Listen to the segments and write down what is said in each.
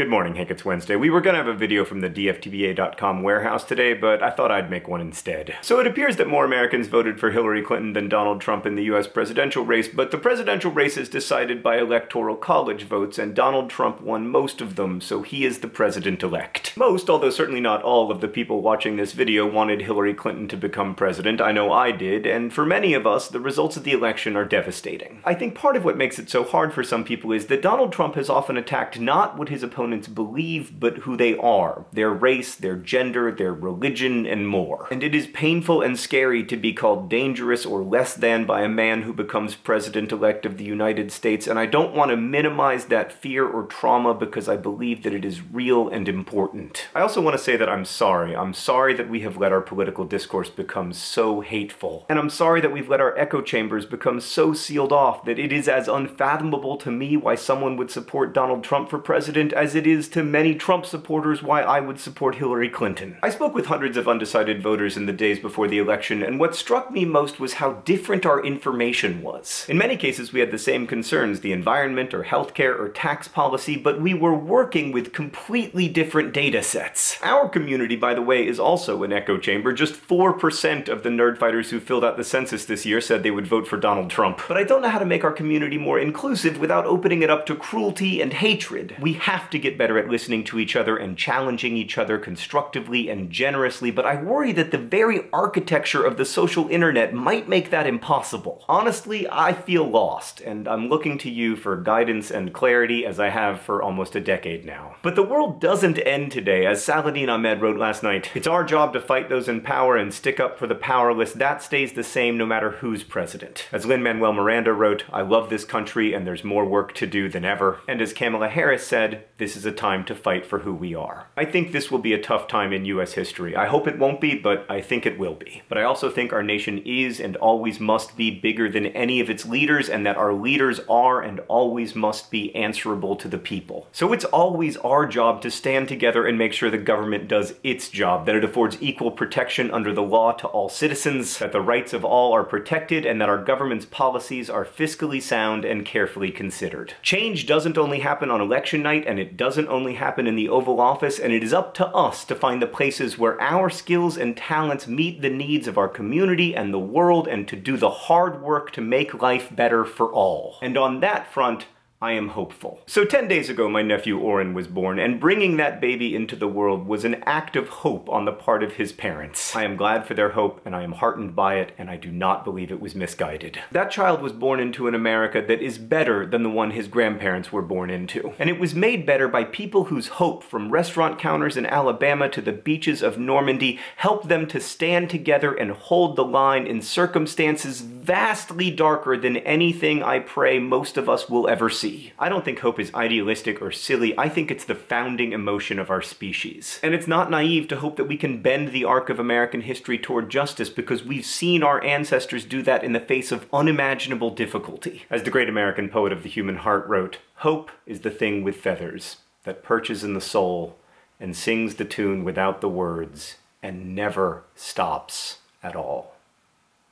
Good morning, Hank. It's Wednesday. We were gonna have a video from the DFTBA.com warehouse today, but I thought I'd make one instead. So it appears that more Americans voted for Hillary Clinton than Donald Trump in the US presidential race, but the presidential race is decided by electoral college votes, and Donald Trump won most of them, so he is the president-elect. Most, although certainly not all, of the people watching this video wanted Hillary Clinton to become president. I know I did, and for many of us, the results of the election are devastating. I think part of what makes it so hard for some people is that Donald Trump has often attacked not what his opponents opponents believe, but who they are their race, their gender, their religion, and more. And it is painful and scary to be called dangerous or less than by a man who becomes president elect of the United States, and I don't want to minimize that fear or trauma because I believe that it is real and important. I also want to say that I'm sorry. I'm sorry that we have let our political discourse become so hateful. And I'm sorry that we've let our echo chambers become so sealed off that it is as unfathomable to me why someone would support Donald Trump for president as it it is to many Trump supporters why I would support Hillary Clinton. I spoke with hundreds of undecided voters in the days before the election, and what struck me most was how different our information was. In many cases, we had the same concerns, the environment or healthcare or tax policy, but we were working with completely different data sets. Our community, by the way, is also an echo chamber. Just 4% of the nerdfighters who filled out the census this year said they would vote for Donald Trump. But I don't know how to make our community more inclusive without opening it up to cruelty and hatred. We have to get better at listening to each other and challenging each other constructively and generously, but I worry that the very architecture of the social internet might make that impossible. Honestly, I feel lost, and I'm looking to you for guidance and clarity as I have for almost a decade now. But the world doesn't end today, as Saladin Ahmed wrote last night. It's our job to fight those in power and stick up for the powerless. That stays the same no matter who's president. As Lin-Manuel Miranda wrote, I love this country and there's more work to do than ever. And as Kamala Harris said, this is is a time to fight for who we are. I think this will be a tough time in US history. I hope it won't be, but I think it will be. But I also think our nation is and always must be bigger than any of its leaders and that our leaders are and always must be answerable to the people. So it's always our job to stand together and make sure the government does its job, that it affords equal protection under the law to all citizens, that the rights of all are protected, and that our government's policies are fiscally sound and carefully considered. Change doesn't only happen on election night, and it doesn't only happen in the Oval Office, and it is up to us to find the places where our skills and talents meet the needs of our community and the world, and to do the hard work to make life better for all. And on that front, I am hopeful. So 10 days ago, my nephew Orin was born, and bringing that baby into the world was an act of hope on the part of his parents. I am glad for their hope, and I am heartened by it, and I do not believe it was misguided. That child was born into an America that is better than the one his grandparents were born into. And it was made better by people whose hope, from restaurant counters in Alabama to the beaches of Normandy, helped them to stand together and hold the line in circumstances vastly darker than anything I pray most of us will ever see. I don't think hope is idealistic or silly, I think it's the founding emotion of our species. And it's not naive to hope that we can bend the arc of American history toward justice because we've seen our ancestors do that in the face of unimaginable difficulty. As the great American poet of the human heart wrote, Hope is the thing with feathers that perches in the soul and sings the tune without the words and never stops at all.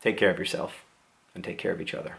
Take care of yourself and take care of each other.